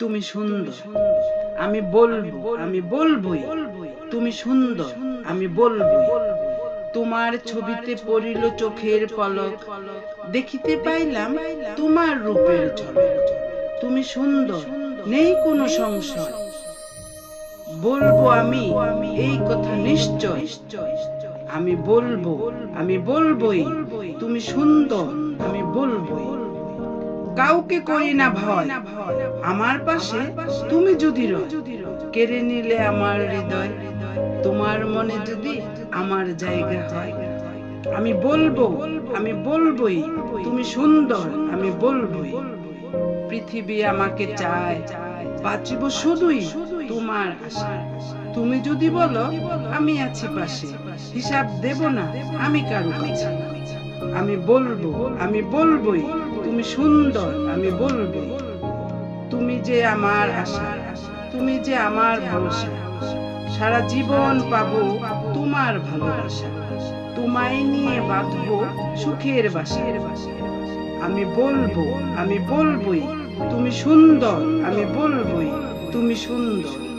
তুমি সুন্দর। আমি বলব আমি বলবই তুমি সুন্দর। আমি বলবই। তোমার ছবিতে পড়িল চোখের পলক। দেখিতে পাইলাম তোমার রূপের ঝলক তুমি সুন্দর। নেই কোনো সংশয়। বলব আমি এই কথা নিশ্চয়। আমি বলব আমি বলবই। তুমি সুন্দর। আমি বলবই কাউকে করি না ভয়। আমার পাশে তুমি যদি কেড়ে নিলে আমার হৃদয়। তোমার মনে যদি আমার জায়গা হয়। আমি বলব আমি বলবই তুমি সুন্দর আমি বলবই। পৃথিবী আমাকে চায়। বাঁচিব শুধুই তোমার আশা তুমি যদি বলো আমি আছি পাশে। হিসাব দেব না আমি কারও কাছে। আমি বলব, আমি বলবই, তুমি সুন্দর, আমি বলব তুমি যে আমার আশা, তুমি যে আমার ভরসা, সারা জীবন পাবো তোমার ভালোবাসা। তোমায় নিয়ে বাঁধবো সুখের বাসের আমি বলব, আমি বলবই, তুমি সুন্দর, আমি বলবই, তুমি সুন্দর।